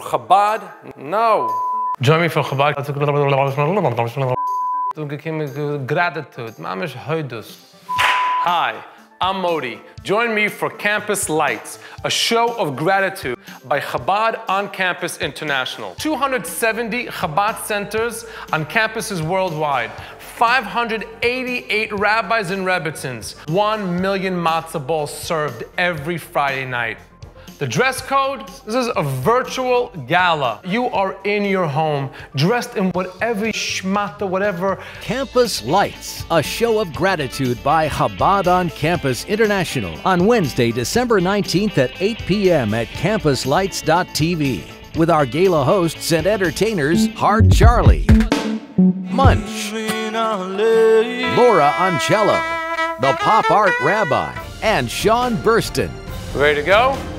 Chabad? No. Join me for Chabad. Gratitude. Mamish hoidus. Hi, I'm Modi. Join me for Campus Lights, a show of gratitude by Chabad on Campus International. 270 Chabad centers on campuses worldwide. 588 rabbis and rebbitzins. 1 million matzah balls served every Friday night. The dress code, this is a virtual gala. You are in your home, dressed in whatever shmata, whatever. Campus Lights, a show of gratitude by Chabad on Campus International on Wednesday, December 19th at 8 p.m. at campuslights.tv with our gala hosts and entertainers Hard Charlie, Munch, Laura Ancello, the Pop Art Rabbi, and Sean Burston. Ready to go?